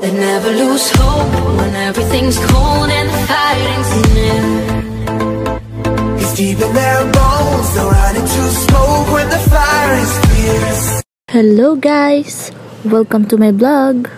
They never lose hope when everything's cold and the fighting's near. It's deep in their bones, they're smoke when the fire is fierce. Hello guys, welcome to my blog.